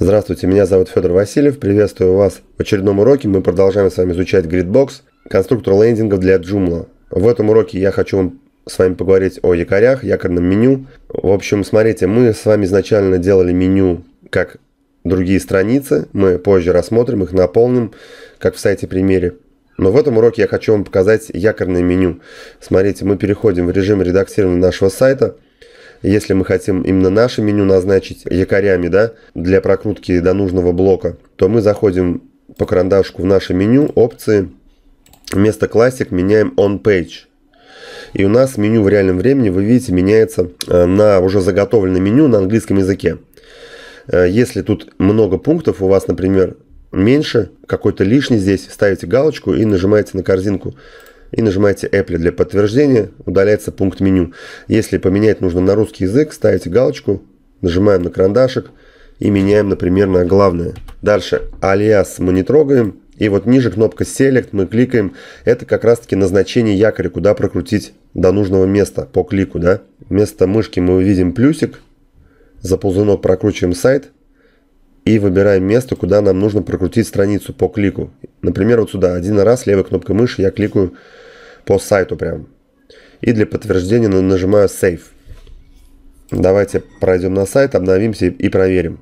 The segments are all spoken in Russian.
Здравствуйте, меня зовут Федор Васильев. Приветствую вас в очередном уроке. Мы продолжаем с вами изучать Gridbox, конструктор лендингов для Joomla. В этом уроке я хочу с вами поговорить о якорях, якорном меню. В общем, смотрите, мы с вами изначально делали меню как другие страницы. Мы позже рассмотрим их, наполним, как в сайте примере. Но в этом уроке я хочу вам показать якорное меню. Смотрите, мы переходим в режим редактирования нашего сайта – если мы хотим именно наше меню назначить якорями да, для прокрутки до нужного блока, то мы заходим по карандашку в наше меню, опции, вместо Classic меняем On Page. И у нас меню в реальном времени, вы видите, меняется э, на уже заготовленное меню на английском языке. Э, если тут много пунктов, у вас, например, меньше, какой-то лишний здесь, ставите галочку и нажимаете на корзинку и нажимаете Apple для подтверждения, удаляется пункт меню. Если поменять нужно на русский язык, ставите галочку, нажимаем на карандашик и меняем, например, на главное. Дальше алиас мы не трогаем. И вот ниже кнопка Select мы кликаем. Это как раз таки назначение якоря, куда прокрутить до нужного места по клику. Да? Вместо мышки мы увидим плюсик. За ползунок прокручиваем сайт. И выбираем место, куда нам нужно прокрутить страницу по клику. Например, вот сюда. Один раз левой кнопкой мыши я кликаю по сайту прям. И для подтверждения нажимаю Save. Давайте пройдем на сайт, обновимся и проверим.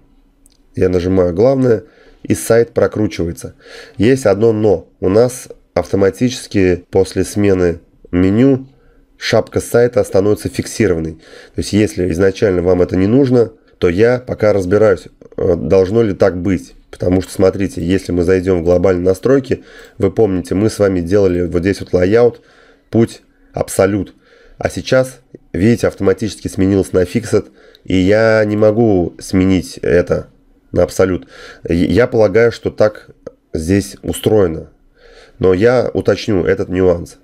Я нажимаю главное, и сайт прокручивается. Есть одно но. У нас автоматически после смены меню шапка сайта становится фиксированной. То есть, если изначально вам это не нужно, то я пока разбираюсь, должно ли так быть. Потому что, смотрите, если мы зайдем в глобальные настройки, вы помните, мы с вами делали вот здесь вот layout – путь абсолют. А сейчас, видите, автоматически сменился на фиксет, и я не могу сменить это на абсолют. Я полагаю, что так здесь устроено. Но я уточню этот нюанс.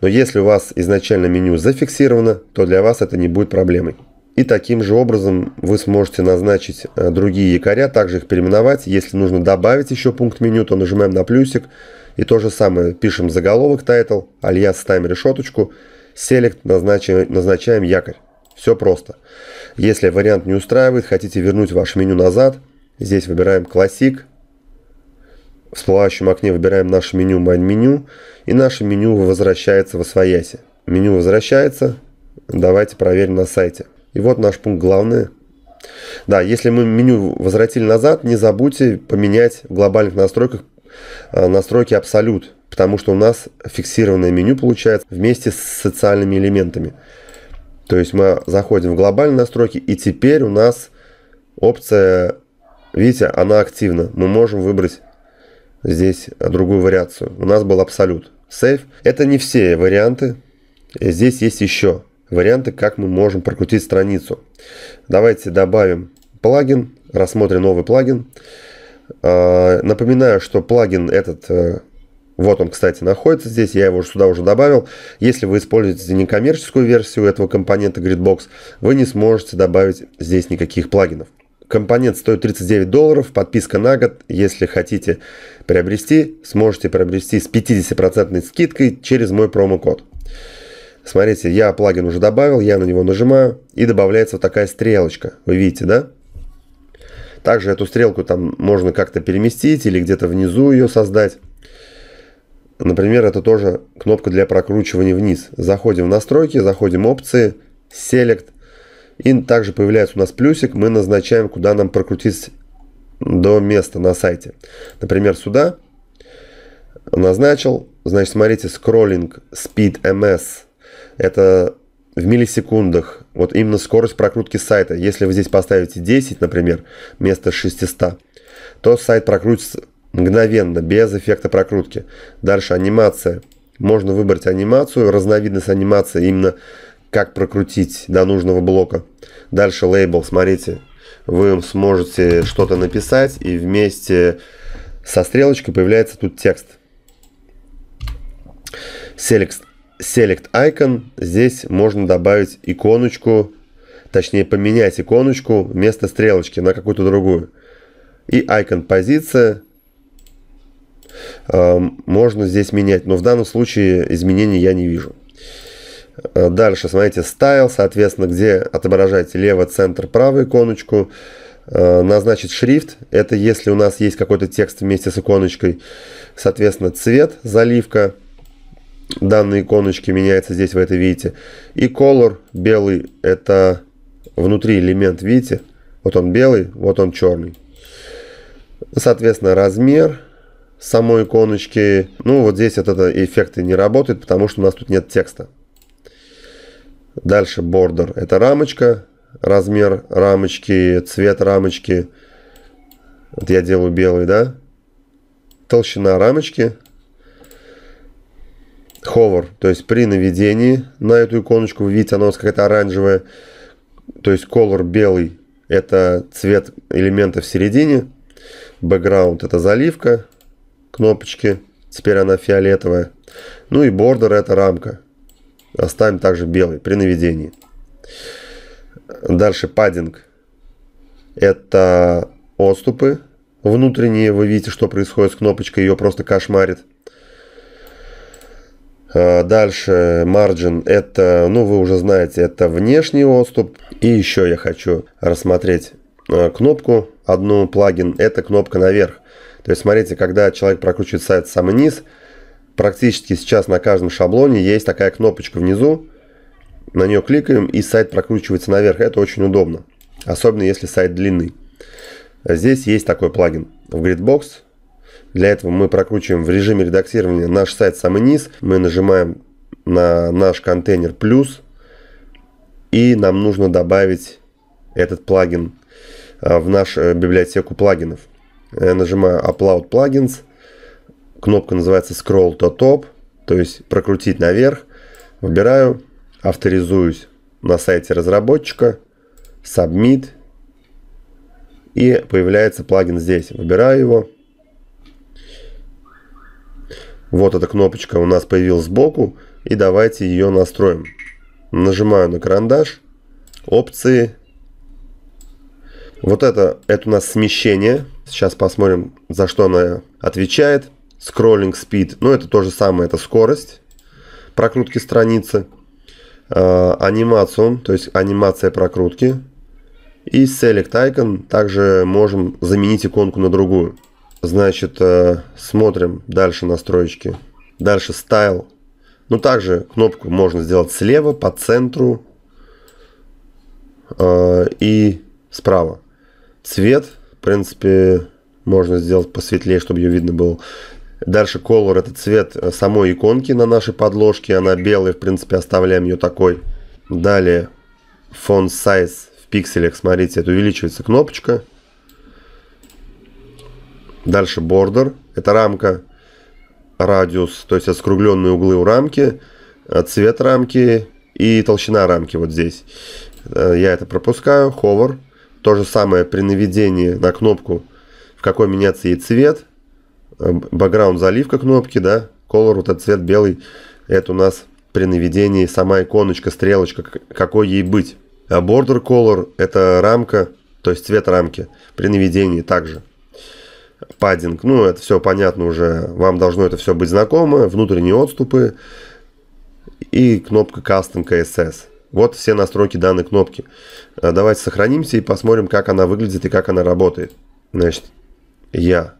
Но если у вас изначально меню зафиксировано, то для вас это не будет проблемой. И таким же образом вы сможете назначить э, другие якоря, также их переименовать. Если нужно добавить еще пункт меню, то нажимаем на плюсик – и то же самое, пишем заголовок, title, альяс ставим решеточку, select, назначаем, назначаем якорь. Все просто. Если вариант не устраивает, хотите вернуть ваше меню назад, здесь выбираем классик, в всплывающем окне выбираем наше меню Mein меню и наше меню возвращается в освояси. Меню возвращается, давайте проверим на сайте. И вот наш пункт главный. Да, если мы меню возвратили назад, не забудьте поменять в глобальных настройках Э, настройки абсолют, потому что у нас фиксированное меню получается вместе с социальными элементами. То есть мы заходим в глобальные настройки, и теперь у нас опция, видите, она активна. Мы можем выбрать здесь другую вариацию. У нас был абсолют. Save. Это не все варианты. Здесь есть еще варианты, как мы можем прокрутить страницу. Давайте добавим плагин, рассмотрим новый плагин. А, напоминаю, что плагин этот, э, вот он, кстати, находится здесь, я его сюда уже добавил. Если вы используете некоммерческую версию этого компонента Gridbox, вы не сможете добавить здесь никаких плагинов. Компонент стоит 39 долларов, подписка на год. Если хотите приобрести, сможете приобрести с 50% скидкой через мой промокод. Смотрите, я плагин уже добавил, я на него нажимаю и добавляется вот такая стрелочка. Вы видите, да? Также эту стрелку там можно как-то переместить или где-то внизу ее создать. Например, это тоже кнопка для прокручивания вниз. Заходим в настройки, заходим в опции, Select. И также появляется у нас плюсик, мы назначаем, куда нам прокрутить до места на сайте. Например, сюда назначил. Значит, смотрите, scrolling speed MS. Это в миллисекундах. Вот именно скорость прокрутки сайта. Если вы здесь поставите 10, например, вместо 600, то сайт прокрутится мгновенно, без эффекта прокрутки. Дальше анимация. Можно выбрать анимацию, разновидность анимации, именно как прокрутить до нужного блока. Дальше лейбл, смотрите, вы сможете что-то написать и вместе со стрелочкой появляется тут текст. Select, Select Icon. Здесь можно добавить иконочку, точнее поменять иконочку вместо стрелочки на какую-то другую. И icon позиция э, можно здесь менять, но в данном случае изменений я не вижу. Э, дальше, смотрите, Style, соответственно, где отображаете лево, центр, правую иконочку. Э, назначить шрифт. Это если у нас есть какой-то текст вместе с иконочкой. Соответственно, цвет, заливка данной иконочки меняется здесь, вы это видите. И color белый, это внутри элемент, видите? Вот он белый, вот он черный. Соответственно, размер самой иконочки. Ну, вот здесь вот это эффекты не работают, потому что у нас тут нет текста. Дальше border. Это рамочка размер рамочки, цвет рамочки. Вот я делаю белый, да? Толщина рамочки. Hover, то есть при наведении на эту иконочку, вы видите, она у нас какая-то оранжевая. То есть color белый, это цвет элемента в середине. Background это заливка кнопочки. Теперь она фиолетовая. Ну и border это рамка. Оставим также белый при наведении. Дальше паддинг. Это отступы внутренние. Вы видите, что происходит с кнопочкой. Ее просто кошмарит. А, дальше margin это, ну вы уже знаете, это внешний отступ. И еще я хочу рассмотреть а, кнопку, одну плагин, это кнопка наверх. То есть смотрите, когда человек прокручивает сайт самый низ, практически сейчас на каждом шаблоне есть такая кнопочка внизу, на нее кликаем и сайт прокручивается наверх. Это очень удобно. Особенно если сайт длинный. Здесь есть такой плагин в Gridbox. Для этого мы прокручиваем в режиме редактирования наш сайт самый низ. Мы нажимаем на наш контейнер плюс. И нам нужно добавить этот плагин а, в нашу э, библиотеку плагинов. Я нажимаю Upload Plugins. Кнопка называется Scroll to Top. То есть прокрутить наверх. Выбираю авторизуюсь на сайте разработчика, Submit, и появляется плагин здесь. Выбираю его. Вот эта кнопочка у нас появилась сбоку, и давайте ее настроим. Нажимаю на карандаш, опции. Вот это, это у нас смещение. Сейчас посмотрим, за что она отвечает. Scrolling speed, ну это то же самое, это скорость прокрутки страницы. Э, анимацию, то есть анимация прокрутки. И Select Icon также можем заменить иконку на другую. Значит, э, смотрим дальше настройки. Дальше Style. Ну, также кнопку можно сделать слева, по центру э, и справа. Цвет, в принципе, можно сделать посветлее, чтобы ее видно было. Дальше color это цвет самой иконки на нашей подложке. Она белая, в принципе, оставляем ее такой. Далее font size в пикселях, смотрите, это увеличивается кнопочка. Дальше border, это рамка, радиус, то есть скругленные углы у рамки, цвет рамки и толщина рамки вот здесь. Э, я это пропускаю, hover. То же самое при наведении на кнопку, в какой меняется ей цвет бэкграунд заливка кнопки, да, color, вот этот цвет белый, это у нас при наведении сама иконочка, стрелочка, какой ей быть. А border color это рамка, то есть цвет рамки при наведении также. Паддинг, ну это все понятно уже, вам должно это все быть знакомо, внутренние отступы и кнопка Custom KSS. Вот все настройки данной кнопки. А давайте сохранимся и посмотрим, как она выглядит и как она работает. Значит, я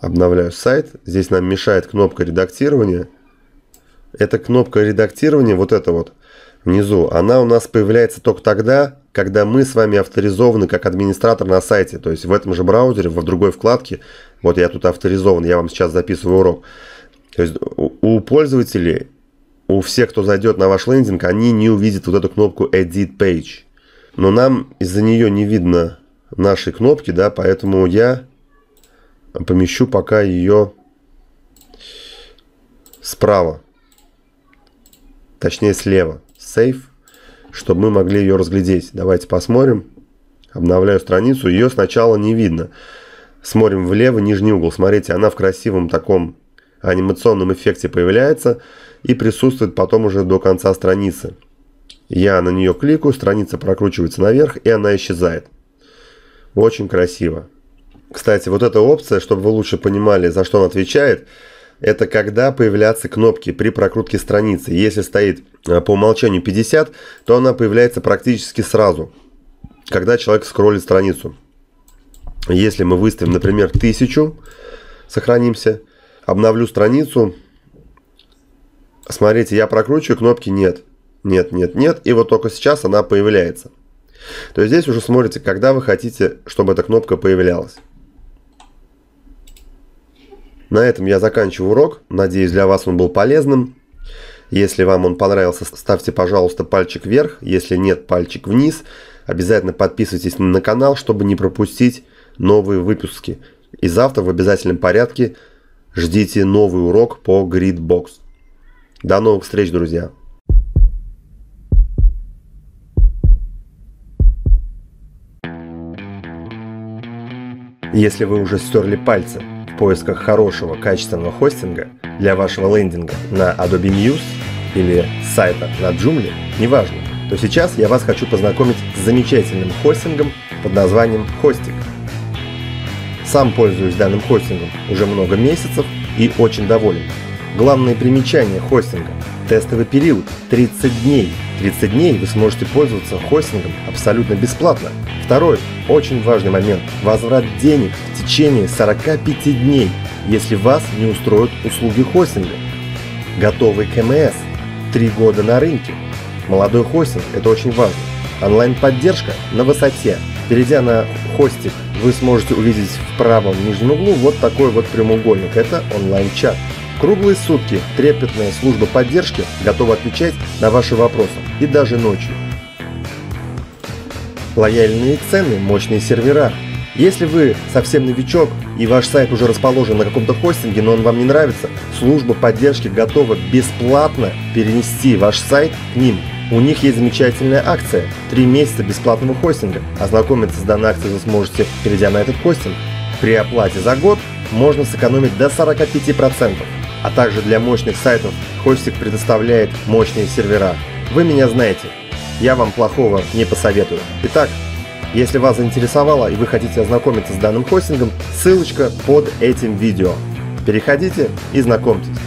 Обновляю сайт. Здесь нам мешает кнопка редактирования. Эта кнопка редактирования, вот эта вот внизу, она у нас появляется только тогда, когда мы с вами авторизованы как администратор на сайте. То есть в этом же браузере, в другой вкладке, вот я тут авторизован, я вам сейчас записываю урок. То есть у пользователей, у всех, кто зайдет на ваш лендинг, они не увидят вот эту кнопку Edit Page. Но нам из-за нее не видно нашей кнопки, да, поэтому я помещу пока ее справа. Точнее слева. Save. Чтобы мы могли ее разглядеть. Давайте посмотрим. Обновляю страницу. Ее сначала не видно. Смотрим влево, нижний угол. Смотрите, она в красивом таком анимационном эффекте появляется и присутствует потом уже до конца страницы. Я на нее кликаю, страница прокручивается наверх и она исчезает. Очень красиво. Кстати, вот эта опция, чтобы вы лучше понимали, за что он отвечает, это когда появляются кнопки при прокрутке страницы. Если стоит э, по умолчанию 50, то она появляется практически сразу, когда человек скроллит страницу. Если мы выставим, например, 1000, сохранимся, обновлю страницу, смотрите, я прокручиваю, кнопки нет, нет, нет, нет, и вот только сейчас она появляется. То есть здесь уже смотрите, когда вы хотите, чтобы эта кнопка появлялась. На этом я заканчиваю урок. Надеюсь, для вас он был полезным. Если вам он понравился, ставьте, пожалуйста, пальчик вверх. Если нет, пальчик вниз. Обязательно подписывайтесь на канал, чтобы не пропустить новые выпуски. И завтра в обязательном порядке ждите новый урок по Gridbox. До новых встреч, друзья! Если вы уже стерли пальцы поисках хорошего качественного хостинга для вашего лендинга на Adobe Muse или сайта на Joomla, неважно, то сейчас я вас хочу познакомить с замечательным хостингом под названием Hostik. Сам пользуюсь данным хостингом уже много месяцев и очень доволен. Главное примечание хостинга – тестовый период 30 дней. 30 дней вы сможете пользоваться хостингом абсолютно бесплатно. Второй, очень важный момент – возврат денег в течение 45 дней, если вас не устроят услуги хостинга. Готовый КМС – 3 года на рынке. Молодой хостинг – это очень важно. Онлайн-поддержка на высоте. Перейдя на хостик, вы сможете увидеть в правом нижнем углу вот такой вот прямоугольник. Это онлайн-чат. Круглые сутки трепетная служба поддержки готова отвечать на ваши вопросы и даже ночью. Лояльные цены, мощные сервера. Если вы совсем новичок и ваш сайт уже расположен на каком-то хостинге, но он вам не нравится, служба поддержки готова бесплатно перенести ваш сайт к ним у них есть замечательная акция – 3 месяца бесплатного хостинга. Ознакомиться с данной акцией вы сможете, перейдя на этот хостинг. При оплате за год можно сэкономить до 45%. А также для мощных сайтов хостинг предоставляет мощные сервера. Вы меня знаете, я вам плохого не посоветую. Итак, если вас заинтересовало и вы хотите ознакомиться с данным хостингом, ссылочка под этим видео. Переходите и знакомьтесь.